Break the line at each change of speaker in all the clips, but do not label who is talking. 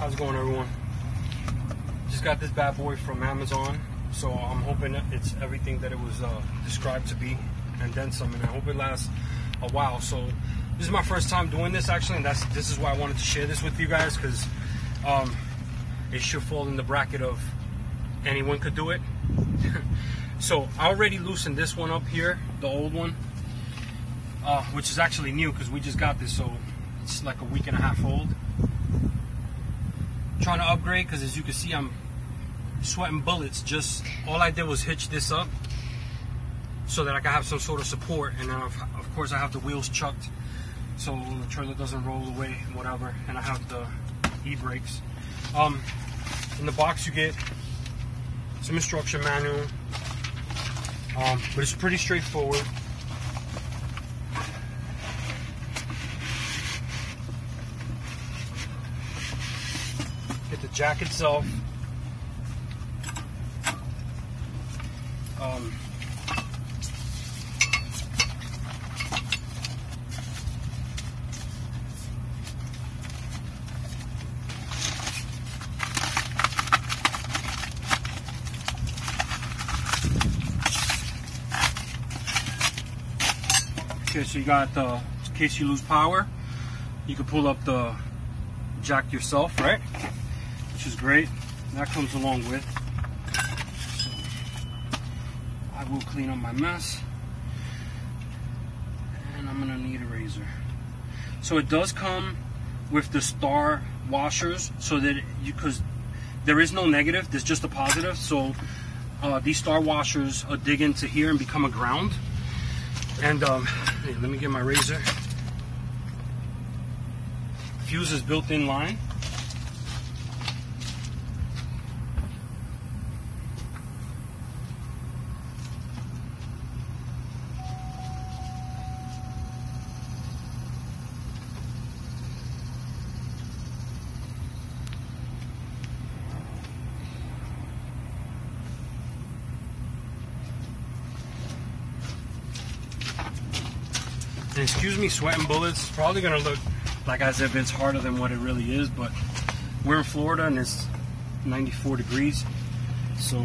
How's it going, everyone? Just got this bad boy from Amazon, so I'm hoping it's everything that it was uh, described to be, and then some. And I hope it lasts a while. So this is my first time doing this actually, and that's this is why I wanted to share this with you guys because um, it should fall in the bracket of anyone could do it. so I already loosened this one up here, the old one, uh, which is actually new because we just got this, so it's like a week and a half old trying to upgrade because as you can see I'm sweating bullets. Just all I did was hitch this up so that I can have some sort of support. And then of, of course I have the wheels chucked so the trailer doesn't roll away whatever. And I have the e-brakes. Um, in the box you get some instruction manual. Um, but it's pretty straightforward jack itself. Um, Okay, so you got the, in case you lose power, you can pull up the jack yourself, right? Which is great. That comes along with. So I will clean up my mess. And I'm gonna need a razor. So it does come with the star washers so that you, because there is no negative, there's just a positive. So uh, these star washers are dig into here and become a ground. And um, hey, let me get my razor. Fuse is built in line. And excuse me sweating bullets. Probably gonna look like as if it's harder than what it really is, but we're in Florida and it's 94 degrees. So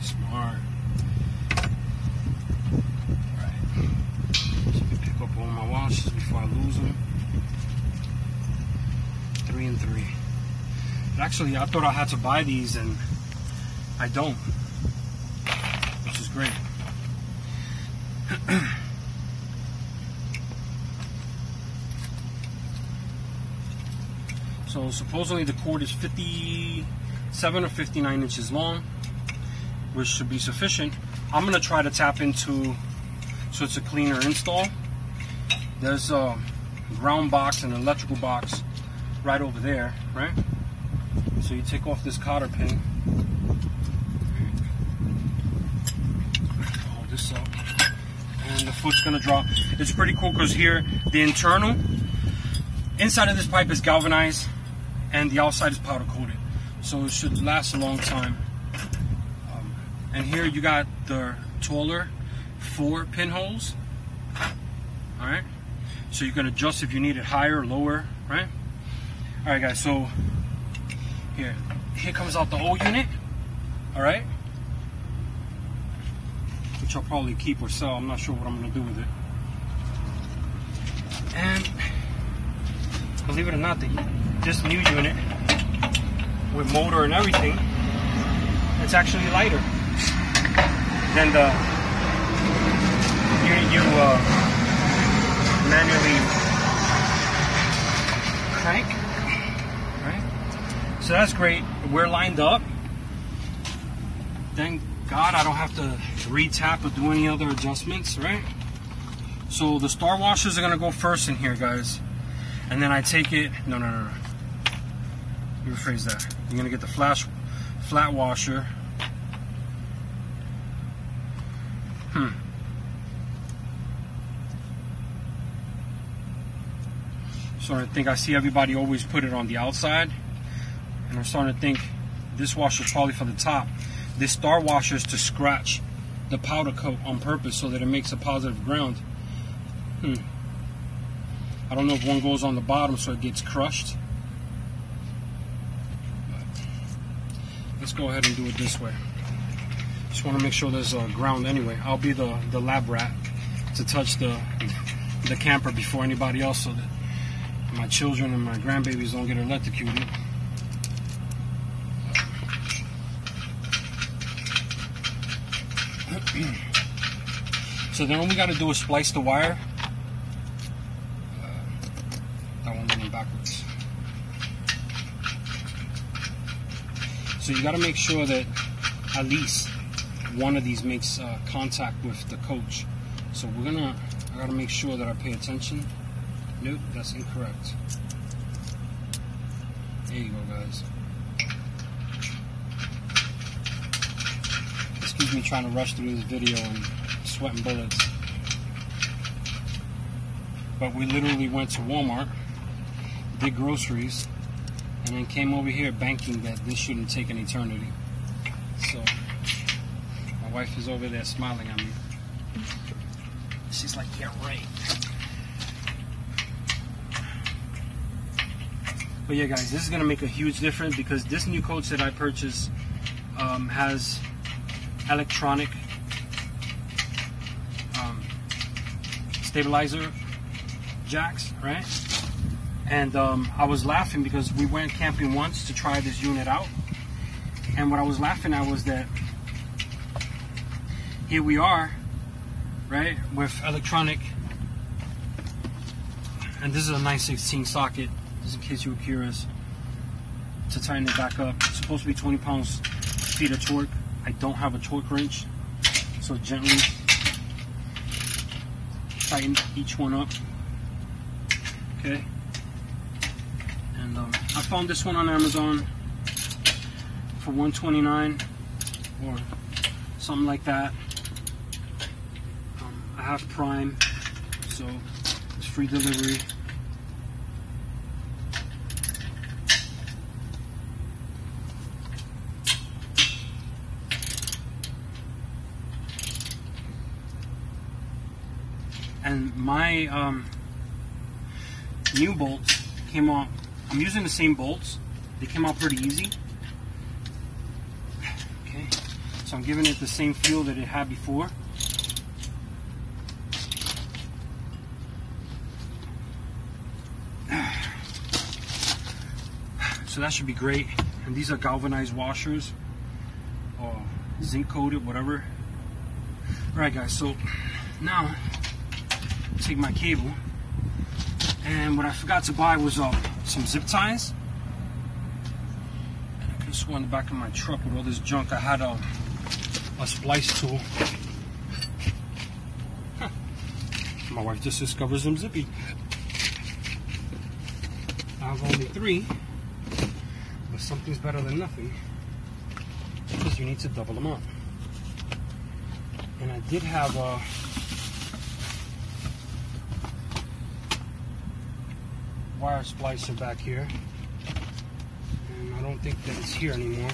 smart. Alright. Pick up all my washes before I lose them. Three and three. But actually I thought I had to buy these and I don't. Which is great. So supposedly the cord is 57 or 59 inches long, which should be sufficient. I'm gonna try to tap into so it's a cleaner install. There's a ground box and electrical box right over there, right? So you take off this cotter pin. Hold this up and the foot's gonna drop. It's pretty cool because here the internal inside of this pipe is galvanized and the outside is powder coated. So it should last a long time. Um, and here you got the taller four pinholes. Alright. So you can adjust if you need it higher or lower, right? Alright guys, so here. Here comes out the old unit. Alright which I'll probably keep or sell. I'm not sure what I'm going to do with it. And believe it or not, the, this new unit with motor and everything, it's actually lighter than the unit you uh, manually crank. Right? So that's great. We're lined up. Thank God I don't have to re-tap or do any other adjustments, right? So the star washers are gonna go first in here, guys. And then I take it, no, no, no, no. Rephrase that. You're gonna get the flash, flat washer. Hmm. So I think I see everybody always put it on the outside. And I'm starting to think this washer is probably for the top. This star washer is to scratch the powder coat on purpose so that it makes a positive ground. Hmm. I don't know if one goes on the bottom so it gets crushed. let's go ahead and do it this way. Just want to make sure there's a ground anyway. I'll be the, the lab rat to touch the the camper before anybody else so that my children and my grandbabies don't get electrocuted. so then all we got to do is splice the wire. Uh, that one went backwards. So you got to make sure that at least one of these makes uh, contact with the coach. So we're gonna, I gotta make sure that I pay attention. Nope, that's incorrect. There you go, guys. Excuse me trying to rush through this video and sweating bullets. But we literally went to Walmart, did groceries, and then came over here banking that this shouldn't take an eternity. So, my wife is over there smiling at me. She's like, yeah, right. But yeah, guys, this is gonna make a huge difference because this new coach that I purchased um, has electronic um, stabilizer jacks, right? And um, I was laughing because we went camping once to try this unit out. And what I was laughing at was that here we are, right, with electronic. And this is a 916 socket just in case you were curious, to tighten it back up. It's supposed to be 20 pounds feet of torque. I don't have a torque wrench, so gently tighten each one up. Okay. And um, I found this one on Amazon for 129 or something like that. Um, I have Prime, so it's free delivery. And my um, new bolts came out. I'm using the same bolts. They came out pretty easy. Okay, so I'm giving it the same feel that it had before. So that should be great. And these are galvanized washers or zinc coated, whatever. All right, guys. So now take my cable. And what I forgot to buy was uh, some zip ties. And I could have sworn in the back of my truck with all this junk. I had a, a splice tool. Huh. My wife just discovered some zippy. I have only three, but something's better than nothing because you need to double them up. And I did have a wire splicer back here. And I don't think that it's here anymore.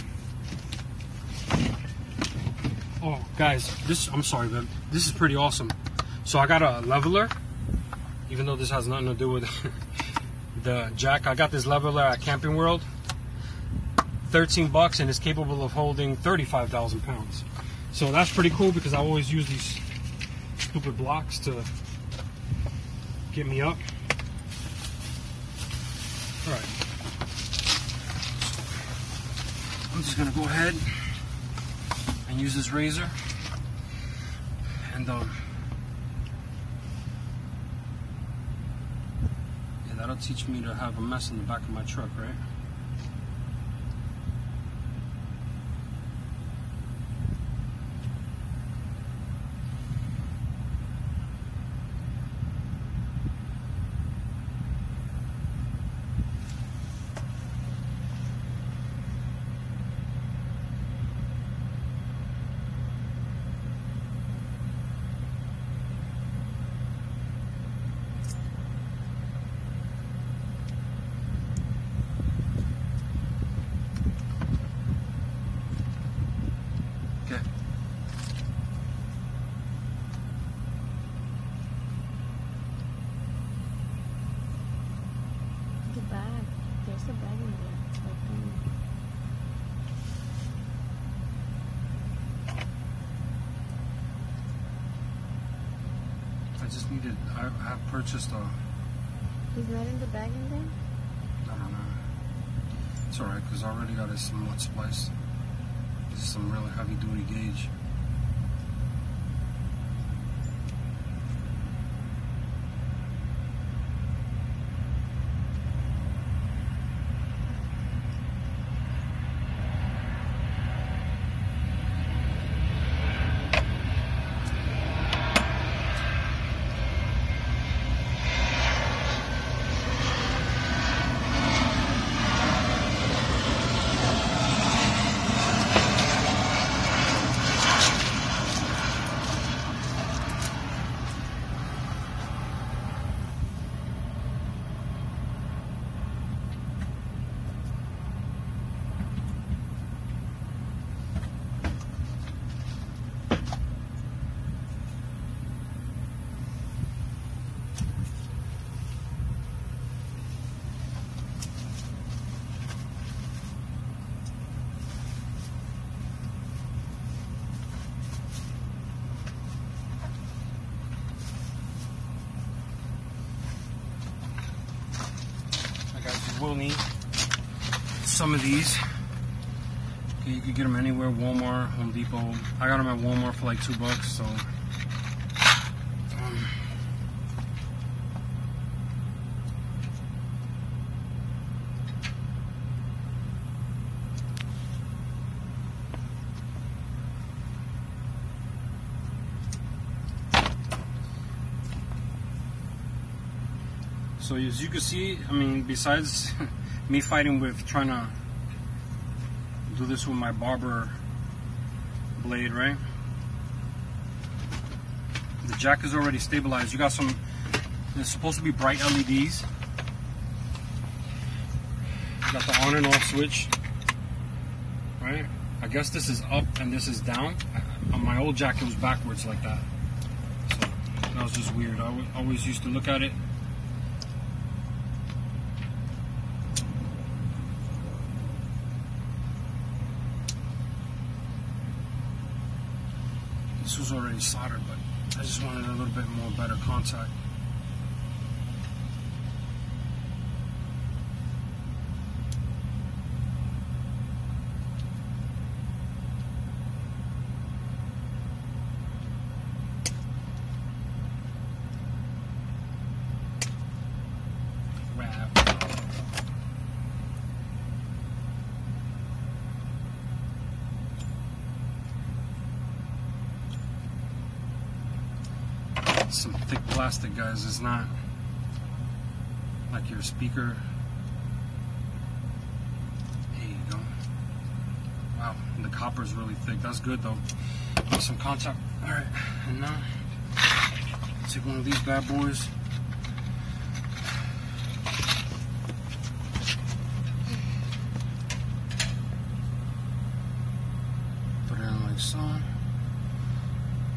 Oh, guys, this, I'm sorry, but this is pretty awesome. So I got a leveler, even though this has nothing to do with the jack. I got this leveler at Camping World. 13 bucks and it's capable of holding 35,000 pounds. So that's pretty cool because I always use these stupid blocks to get me up. All right. I'm just gonna go ahead and use this razor and um, yeah, that'll teach me to have a mess in the back of my truck, right? I just needed. I have purchased a.
He's not in the bag in there?
I don't know. It's alright because I already got it somewhat spliced. This is some really heavy duty gauge. Now, guys, you will need some of these. You can get them anywhere Walmart, Home Depot. I got them at Walmart for like two bucks, so. So as you can see, I mean, besides me fighting with trying to do this with my barber blade, right? The jack is already stabilized. You got some, it's supposed to be bright LEDs. Got the on and off switch, right? I guess this is up and this is down. On my old jack, it was backwards like that. So that was just weird. I always used to look at it This was already soldered, but I just wanted a little bit more better contact. Some thick plastic, guys. It's not like your speaker. There you go. Wow, and the copper is really thick. That's good though. Some contact. All right, and now take one of these bad boys. Put it in like so.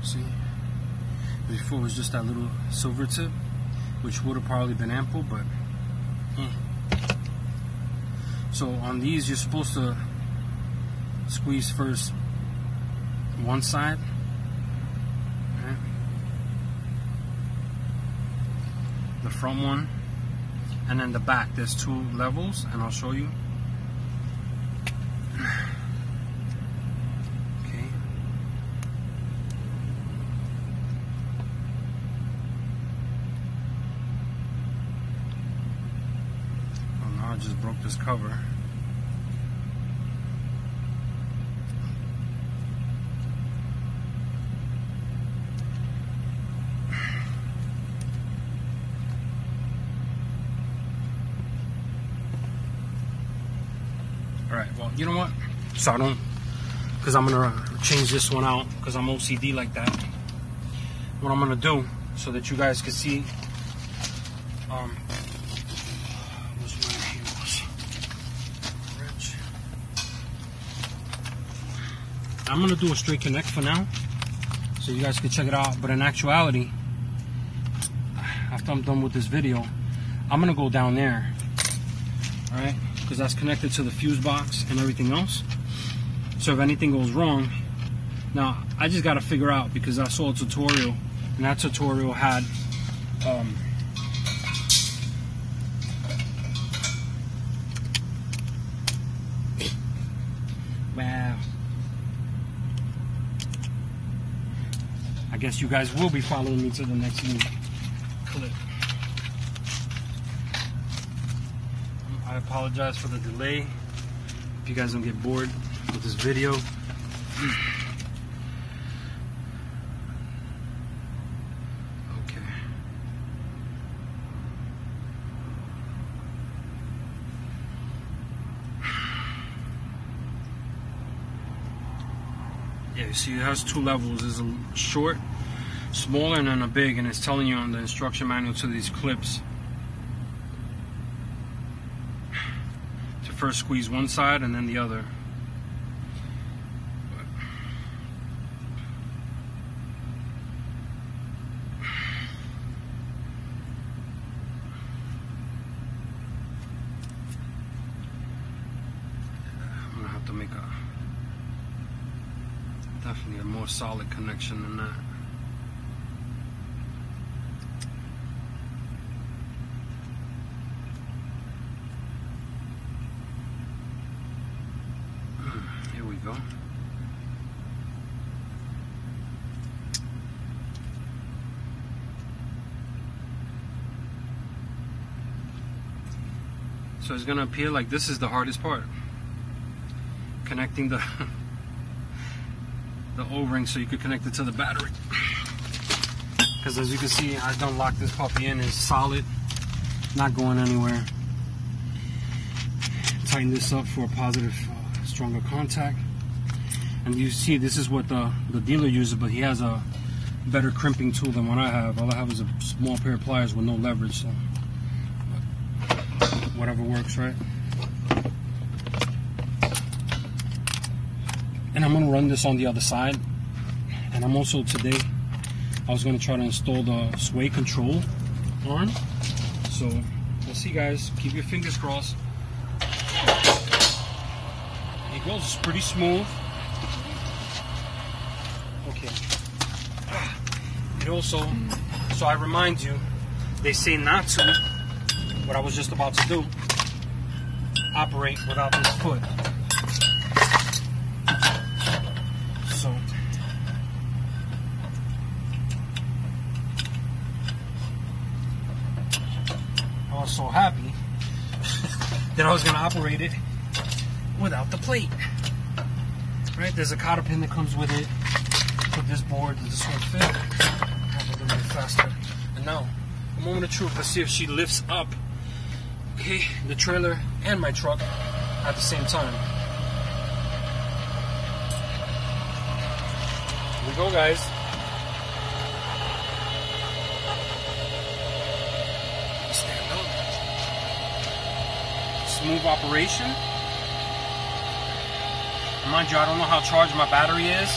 See? It was just that little silver tip, which would have probably been ample, but. hmm. So on these, you're supposed to squeeze first one side. The front one, and then the back. There's two levels, and I'll show you. Okay. Oh no, I just broke this cover. Alright, well, you know what? So I don't, because I'm going to change this one out because I'm OCD like that. What I'm going to do so that you guys can see um, where's my heels? Wrench. I'm gonna do a straight connect for now, so you guys can check it out. But in actuality, after I'm done with this video, I'm gonna go down there. All right, because that's connected to the fuse box and everything else. So if anything goes wrong, now I just got to figure out because I saw a tutorial and that tutorial had um, wow. I guess you guys will be following me to the next new clip. I apologize for the delay. If you guys don't get bored with this video. Okay. Yeah, see it has two levels. There's a short, smaller, and then a big, and it's telling you on the instruction manual to these clips to first squeeze one side and then the other. I'm gonna have to make a definitely a more solid connection than that. Hmm, here we go. So it's gonna appear like this is the hardest part. Connecting the the O-ring so you could connect it to the battery. Because as you can see, I don't lock this puppy in. It's solid, not going anywhere. Tighten this up for a positive, uh, stronger contact. And you see, this is what the, the dealer uses, but he has a better crimping tool than what I have. All I have is a small pair of pliers with no leverage, so whatever works, right? And I'm gonna run this on the other side. And I'm also today I was gonna try to install the sway control arm. So we'll see guys. Keep your fingers crossed. It goes pretty smooth. Okay. It also so I remind you they say not to what I was just about to do operate without this foot so I was so happy that I was going to operate it without the plate. Right? There's a cotter pin that comes with it. Put this board, this one fit. Have a little bit faster. And now, a moment of truth. Let's see if she lifts up. Okay, the trailer and my truck at the same time. Here we go, guys. Stand up. Smooth operation. Mind you, I don't know how charged my battery is.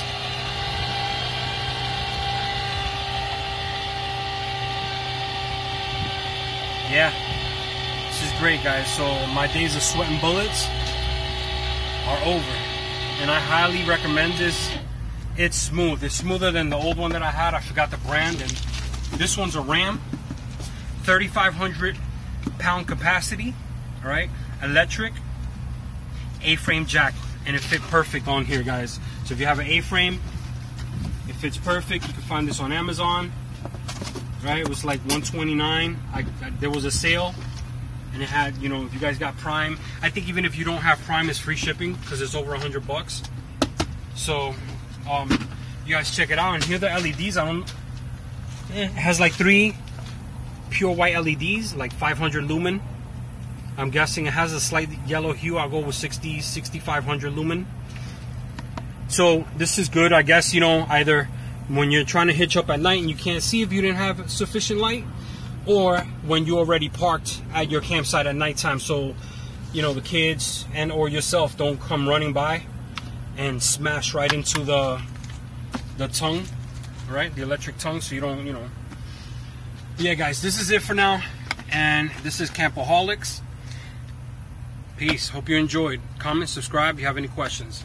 Yeah, this is great, guys. So my days of sweating bullets are over, and I highly recommend this. It's smooth. It's smoother than the old one that I had. I forgot the brand, and this one's a Ram, 3,500 pound capacity. All right, electric, A-frame jack, and it fit perfect on here, guys. So if you have an A-frame, it fits perfect. You can find this on Amazon. Right, it was like 129. I, I there was a sale and it had you know if you guys got prime i think even if you don't have prime it's free shipping because it's over 100 bucks so um you guys check it out and here the leds i don't eh, it has like three pure white leds like 500 lumen i'm guessing it has a slight yellow hue. I'll go with 60 6500 lumen. So this is good i guess you know either when you're trying to hitch up at night and you can't see if you didn't have sufficient light or when you already parked at your campsite at nighttime. So you know the kids and or yourself don't come running by and smash right into the the tongue right? The electric tongue so you don't you know. Yeah guys this is it for now. And this is campaholics Peace. Hope you enjoyed. Comment, subscribe if you have any questions.